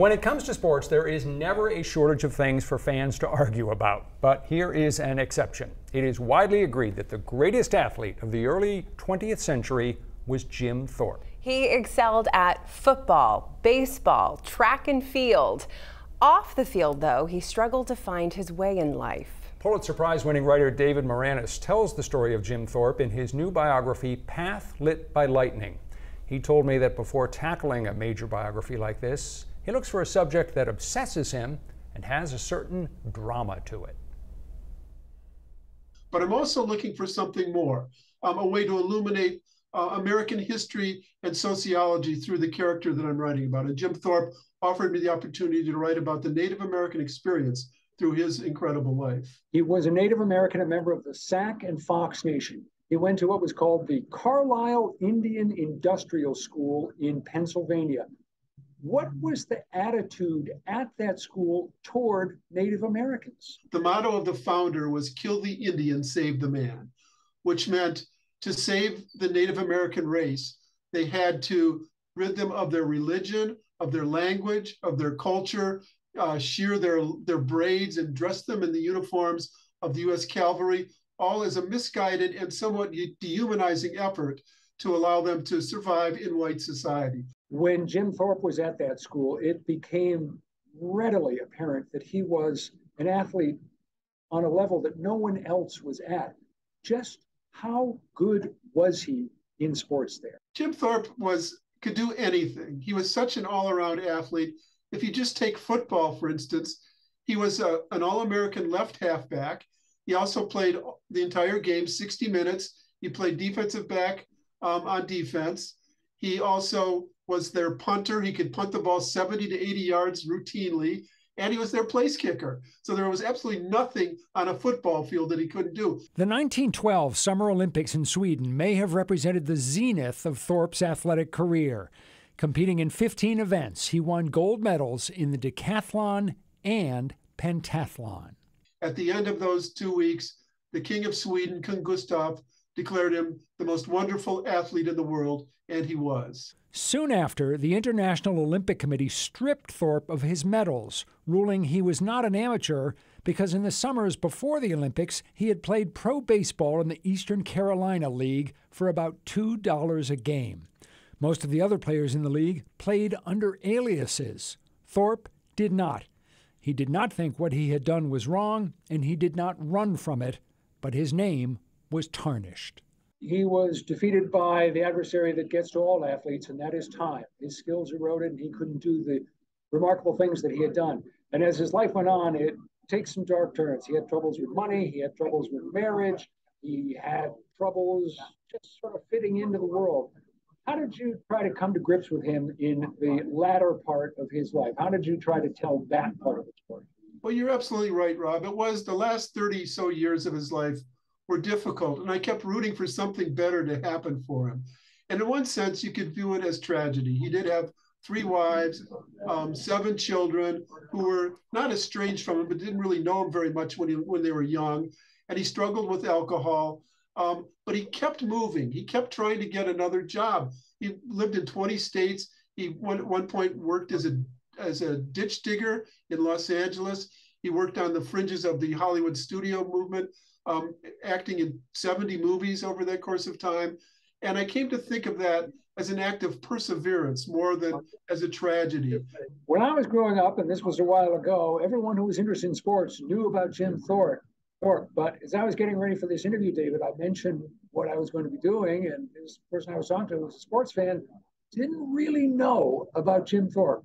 When it comes to sports, there is never a shortage of things for fans to argue about. But here is an exception. It is widely agreed that the greatest athlete of the early 20th century was Jim Thorpe. He excelled at football, baseball, track and field. Off the field, though, he struggled to find his way in life. Pulitzer Prize winning writer David Maraniss tells the story of Jim Thorpe in his new biography, Path Lit by Lightning. He told me that before tackling a major biography like this, he looks for a subject that obsesses him and has a certain drama to it. But I'm also looking for something more, um, a way to illuminate uh, American history and sociology through the character that I'm writing about. And Jim Thorpe offered me the opportunity to write about the Native American experience through his incredible life. He was a Native American, a member of the Sac and Fox Nation. He went to what was called the Carlisle Indian Industrial School in Pennsylvania. What was the attitude at that school toward Native Americans? The motto of the founder was kill the Indian, save the man, which meant to save the Native American race, they had to rid them of their religion, of their language, of their culture, uh, shear their, their braids and dress them in the uniforms of the US cavalry, all as a misguided and somewhat dehumanizing effort to allow them to survive in white society. When Jim Thorpe was at that school, it became readily apparent that he was an athlete on a level that no one else was at. Just how good was he in sports there? Jim Thorpe was could do anything. He was such an all-around athlete. If you just take football, for instance, he was a, an All-American left halfback. He also played the entire game, 60 minutes. He played defensive back um, on defense. He also was their punter. He could punt the ball 70 to 80 yards routinely and he was their place kicker. So there was absolutely nothing on a football field that he couldn't do. The 1912 Summer Olympics in Sweden may have represented the zenith of Thorpe's athletic career. Competing in 15 events, he won gold medals in the decathlon and pentathlon. At the end of those two weeks, the King of Sweden, King Gustav, declared him the most wonderful athlete in the world, and he was. Soon after, the International Olympic Committee stripped Thorpe of his medals, ruling he was not an amateur because in the summers before the Olympics, he had played pro baseball in the Eastern Carolina League for about $2 a game. Most of the other players in the league played under aliases. Thorpe did not. He did not think what he had done was wrong, and he did not run from it, but his name was tarnished he was defeated by the adversary that gets to all athletes, and that is time. His skills eroded, and he couldn't do the remarkable things that he had done. And as his life went on, it takes some dark turns. He had troubles with money, he had troubles with marriage, he had troubles just sort of fitting into the world. How did you try to come to grips with him in the latter part of his life? How did you try to tell that part of the story? Well, you're absolutely right, Rob. It was the last 30 so years of his life were difficult, and I kept rooting for something better to happen for him. And in one sense, you could view it as tragedy. He did have three wives, um, seven children who were not estranged from him, but didn't really know him very much when, he, when they were young. And he struggled with alcohol, um, but he kept moving. He kept trying to get another job. He lived in 20 states. He at one point worked as a as a ditch digger in Los Angeles. He worked on the fringes of the Hollywood studio movement um, acting in 70 movies over that course of time. And I came to think of that as an act of perseverance more than as a tragedy. When I was growing up, and this was a while ago, everyone who was interested in sports knew about Jim Thorpe. Thorpe. But as I was getting ready for this interview, David, I mentioned what I was going to be doing, and this person I was talking to was a sports fan, didn't really know about Jim Thorpe.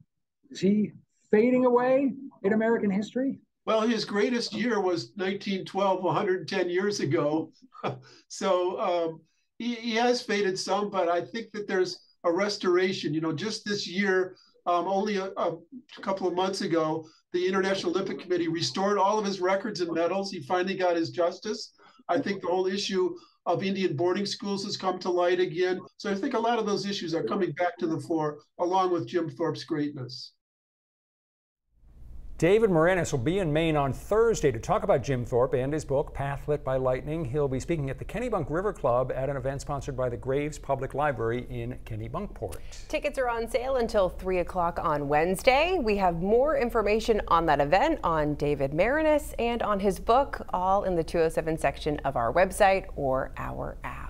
Is he fading away in American history? Well, his greatest year was 1912, 110 years ago. so um, he, he, has faded some, but I think that there's a restoration. You know, just this year, um, only a, a, couple of months ago, the International Olympic Committee restored all of his records and medals. He finally got his justice. I think the whole issue of Indian boarding schools has come to light again. So I think a lot of those issues are coming back to the fore, along with Jim Thorpe's greatness. David Maraniss will be in Maine on Thursday to talk about Jim Thorpe and his book, Path Lit by Lightning. He'll be speaking at the Kennebunk River Club at an event sponsored by the Graves Public Library in Kennebunkport. Tickets are on sale until 3 o'clock on Wednesday. We have more information on that event on David Maraniss and on his book, all in the 207 section of our website or our app.